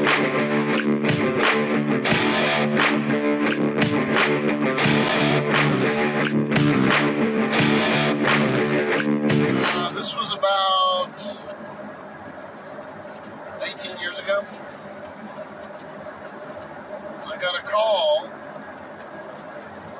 Uh, this was about 18 years ago. I got a call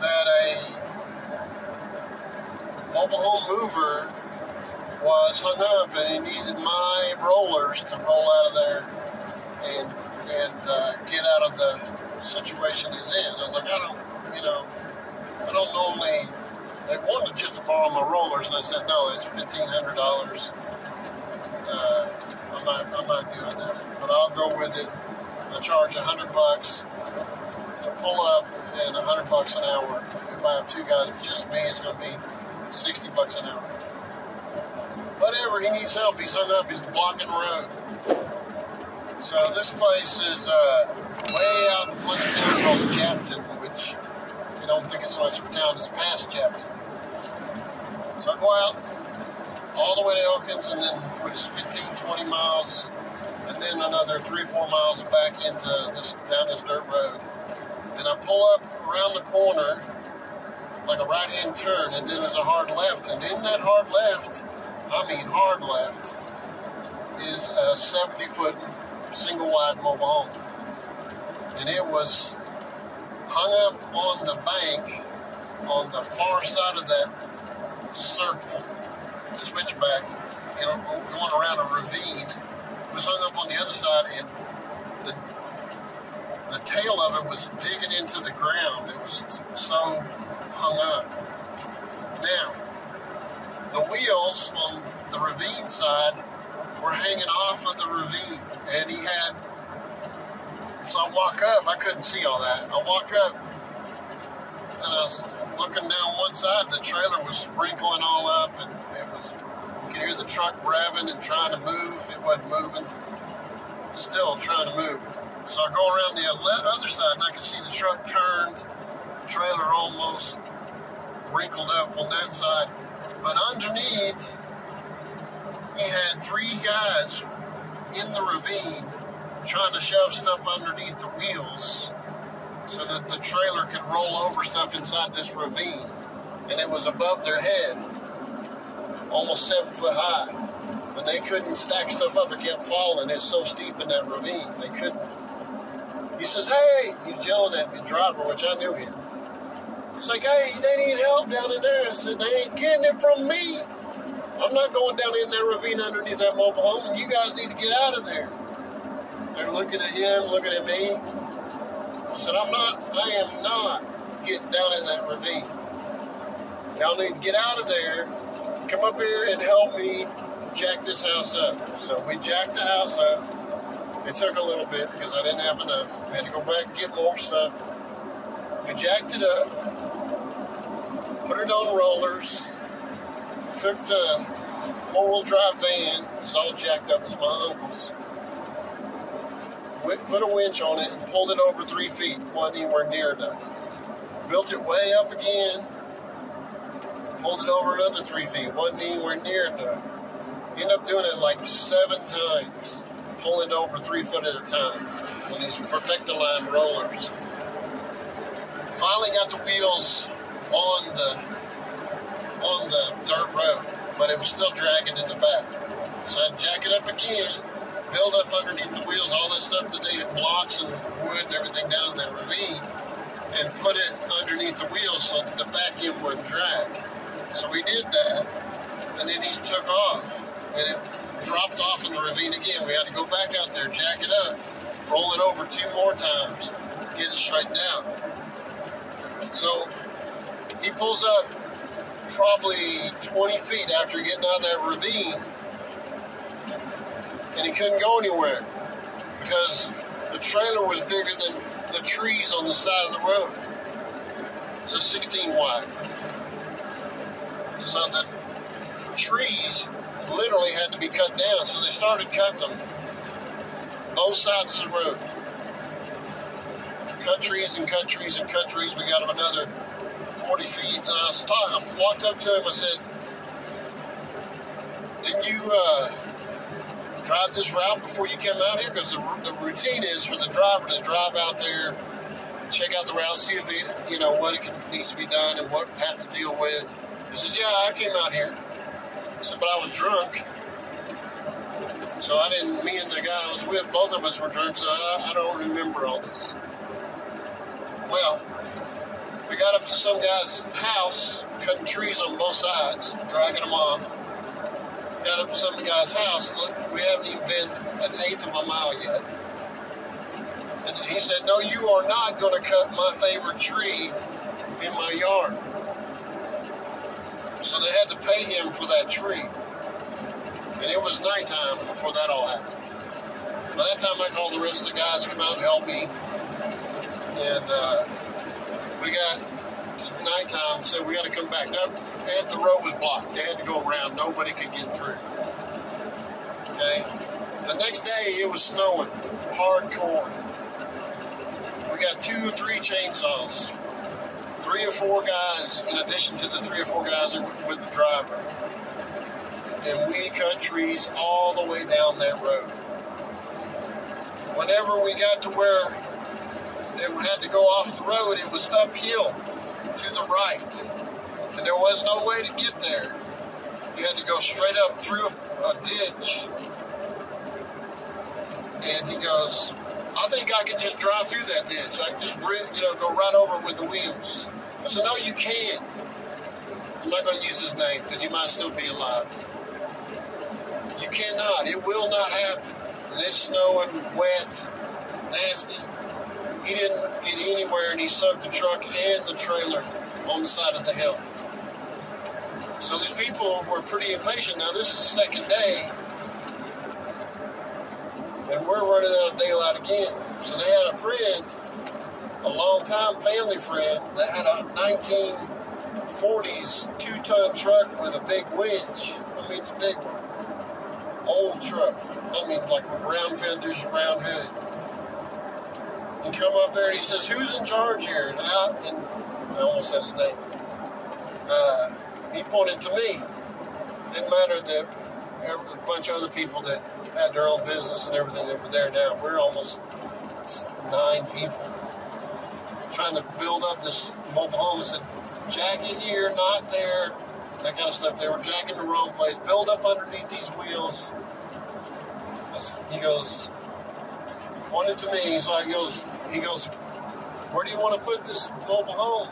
that a mobile home mover was hung up and he needed my rollers to roll out of there and and uh, get out of the situation he's in. I was like, I don't, you know, I don't normally. They wanted just to borrow my rollers, and I said, no, it's fifteen hundred dollars. Uh, I'm not, I'm not doing that, but I'll go with it. I charge a hundred bucks to pull up, and a hundred bucks an hour. If I have two guys, it's just me, it's going to be sixty bucks an hour. Whatever, he needs help. He's hung up. He's blocking the road. So this place is uh, way out in a place called Japton, which you don't think it's much of a town. It's past Japton. So I go out all the way to Elkins, and then which is 15, 20 miles, and then another three, four miles back into this down this dirt road. And I pull up around the corner, like a right-hand turn, and then there's a hard left. And in that hard left, I mean hard left, is a 70-foot single-wide mobile home, and it was hung up on the bank on the far side of that circle, switchback, you know, going around a ravine. It was hung up on the other side, and the the tail of it was digging into the ground. It was so hung up. Now, the wheels on the ravine side were hanging off of the ravine, and he had. So I walk up. I couldn't see all that. I walk up, and I was looking down one side. The trailer was wrinkling all up, and it was. You could hear the truck revving and trying to move. It wasn't moving. Still trying to move. So I go around the other side, and I can see the truck turned. Trailer almost wrinkled up on that side, but underneath he had three guys in the ravine trying to shove stuff underneath the wheels so that the trailer could roll over stuff inside this ravine. And it was above their head, almost seven foot high. And they couldn't stack stuff up, it kept falling. It's so steep in that ravine, they couldn't. He says, Hey, he's yelling at me, driver, which I knew him. He's like, Hey, they need help down in there. I said, They ain't getting it from me. I'm not going down in that ravine underneath that mobile home, you guys need to get out of there. They're looking at him, looking at me. I said, I'm not, I am not getting down in that ravine. Y'all need to get out of there, come up here and help me jack this house up. So we jacked the house up. It took a little bit because I didn't have enough. We had to go back and get more stuff. We jacked it up, put it on rollers, took the four-wheel drive van, it's all jacked up, it's my uncle's. Put a winch on it and pulled it over three feet, wasn't anywhere near enough. Built it way up again, pulled it over another three feet, wasn't anywhere near enough. Ended up doing it like seven times, pulling it over three foot at a time with these Perfectaline rollers. Finally got the wheels on the on the dirt road, but it was still dragging in the back. So I'd jack it up again, build up underneath the wheels, all that stuff that they had blocks and wood and everything down in that ravine, and put it underneath the wheels so that the back end wouldn't drag. So we did that, and then these took off, and it dropped off in the ravine again. We had to go back out there, jack it up, roll it over two more times, get it straightened out. So he pulls up probably 20 feet after getting out of that ravine, and he couldn't go anywhere because the trailer was bigger than the trees on the side of the road. It's a 16 wide. So the trees literally had to be cut down. So they started cutting them both sides of the road. Cut trees and cut trees and cut trees. We got another 40 feet. And I, stopped, I walked up to him. I said, Didn't you uh, drive this route before you came out here? Because the, the routine is for the driver to drive out there, check out the route, see if he, you know what it can, needs to be done and what have to deal with. He says, "Yeah, I came out here." I said, "But I was drunk." So I didn't, me and the guy I was with, both of us were drunk, so I, I don't remember all this. Well, we got up to some guy's house, cutting trees on both sides, dragging them off. Got up to some guy's house. Look, we haven't even been an eighth of a mile yet. And he said, No, you are not going to cut my favorite tree in my yard. So they had to pay him for that tree. And it was nighttime before that all happened. By that time, I called the rest of the guys to come out and help me. And uh, we got nighttime, so we got to come back. And the road was blocked. They had to go around. Nobody could get through. Okay? The next day, it was snowing. Hardcore. We got two or three chainsaws. Three or four guys, in addition to the three or four guys with the driver. And we cut trees all the way down that road. Whenever we got to where they had to go off the road, it was uphill to the right. And there was no way to get there. You had to go straight up through a, ditch. And he goes, I think I can just drive through that ditch. I can just, you know, go right over with the wheels. I said, no, you can't. I'm not going to use his name because he might still be alive. You cannot. It will not happen. And it's snowing, wet, nasty. He didn't get anywhere and he sunk the truck and the trailer on the side of the hill. So these people were pretty impatient. Now, this is the second day, and we're running out of daylight again. So they had a friend, a long-time family friend, that had a 1940s two-ton truck with a big winch. I mean, it's a big one. Old truck. I mean, like round fenders, round hood. And come up there and he says, "Who's in charge here?" And I, and I almost said his name. Uh, he pointed to me. Didn't matter that a bunch of other people that had their own business and everything that were there now. We're almost nine people trying to build up this mobile home. I said, jack it here, not there, that kind of stuff. They were jacking the wrong place. Build up underneath these wheels. He goes, pointed to me. So he goes, he goes, where do you want to put this mobile home?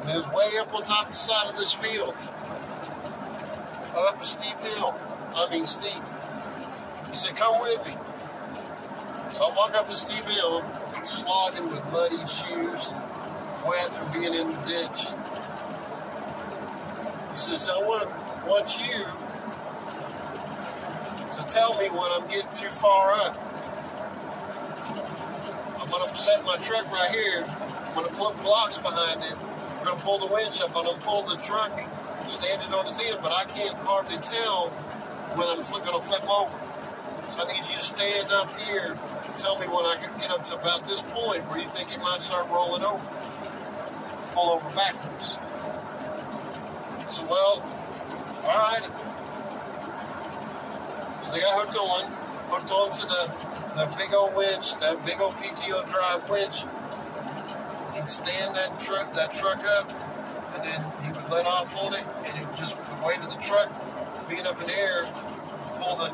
And it was way up on top of the side of this field. Up a steep hill. I mean steep. He said, come with me. So I walk up a steep hill, slogging with muddy shoes and wet from being in the ditch. He says, I want, want you to tell me when I'm getting too far up. To set my truck right here. I'm to put blocks behind it. I'm to pull the winch up. I'm to pull the truck, stand it on its end, but I can't hardly tell when I'm to flip over. So I need you to stand up here and tell me when I can get up to about this point where you think it might start rolling over. Pull over backwards. I said, well, all right. So they got hooked on, hooked onto the, the big old winch, that big old PTO drive winch. He'd stand that truck that truck up, and then he would let off on it, and it just the weight of the truck being up in the air, pull the,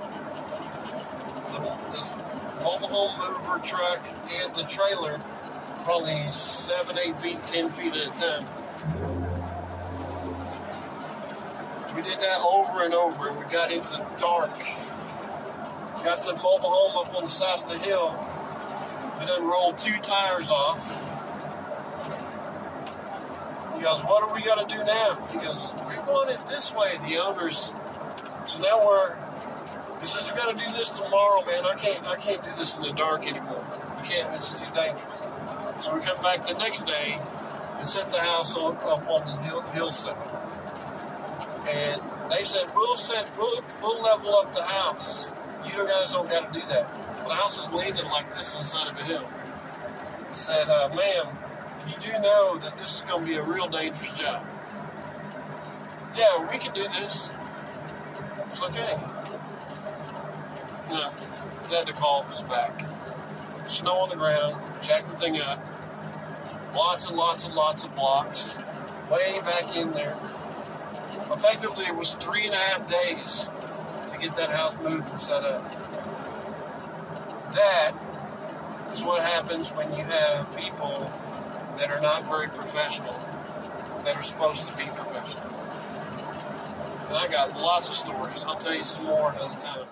the this mobile home mover truck and the trailer probably seven, eight feet, ten feet at a time. We did that over and over, and we got into dark. Got the mobile home up on the side of the hill. We then rolled two tires off. He goes, what are we got to do now? He goes, we want it this way. The owners. So now we're. He says, we got to do this tomorrow, man. I can't. I can't do this in the dark anymore. I can't. It's too dangerous. So we come back the next day and set the house up on the hill, hillside. And they said, we'll set, we'll, we'll level up the house. You guys don't got to do that. Well, the house is leaning like this on the side of a hill. I said, uh, ma'am, you do know that this is going to be a real dangerous job. Yeah, we can do this. It's okay. No, dad to call us back. Snow on the ground, jack the thing up. Lots and lots and lots of blocks. Way back in there. Effectively, it was three and a half days to get that house moved and set up. That is what happens when you have people that are not very professional that are supposed to be professional. And I got lots of stories. I'll tell you some more another time.